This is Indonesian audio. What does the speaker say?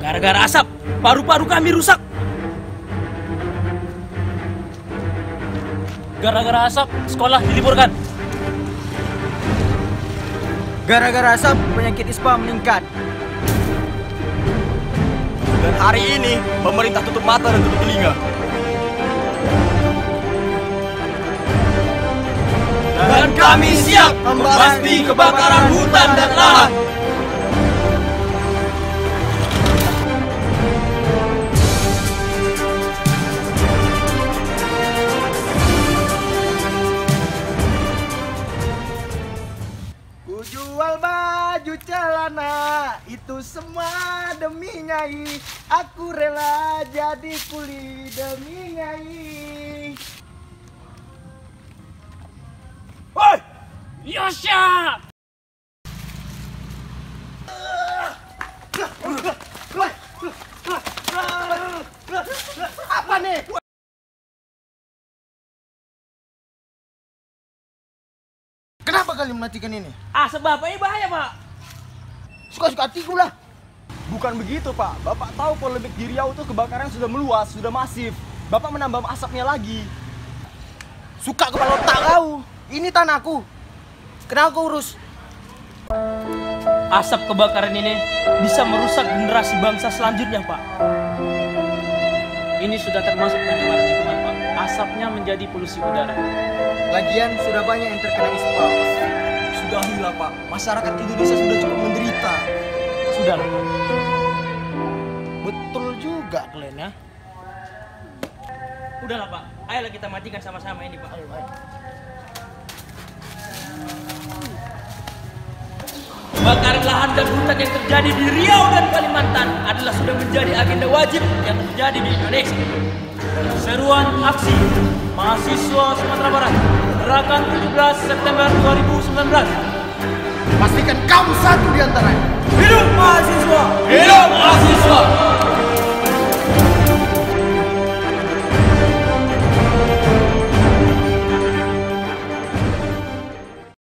Gara-gara asap, paru-paru kami rusak. Gara-gara asap, sekolah diliburkan. Gara-gara asap, penyakit ispa meningkat. Dan hari ini pemerintah tutup mata dan tutup telinga. Dan kami siap membasmi kebakaran hutan dan lahan. Ku jual baju celana Itu semua demi nyai Aku rela jadi kuli demi nyai Woi! Yosha! Apa nih? Kenapa kalian mematikan ini? Asap bapak ini bahaya, Pak. Suka-suka hatiku lah Bukan begitu Pak, Bapak tahu polemik di Riau itu kebakaran sudah meluas, sudah masif. Bapak menambah asapnya lagi. Suka kepala otak kau Ini tanahku Kenapa kau urus? Asap kebakaran ini bisa merusak generasi bangsa selanjutnya, Pak. Ini sudah termasuk pencemaran lingkungan, Pak. Asapnya menjadi polusi udara. Lagian sudah banyak yang terkena ispa Sudahilah Pak, masyarakat Indonesia sudah cukup menderita. Sudah lah, Pak. Betul juga kalian ya Udahlah, Pak. Ayolah kita matikan sama-sama ini, Pak. Kebakaran lahan dan hutan yang terjadi di Riau dan Kalimantan adalah sudah menjadi agenda wajib yang terjadi di Indonesia. Seruan aksi mahasiswa Sumatera Barat gerakan 17 September 2019 Pastikan kamu satu di antaranya Hidup mahasiswa! Hidup mahasiswa!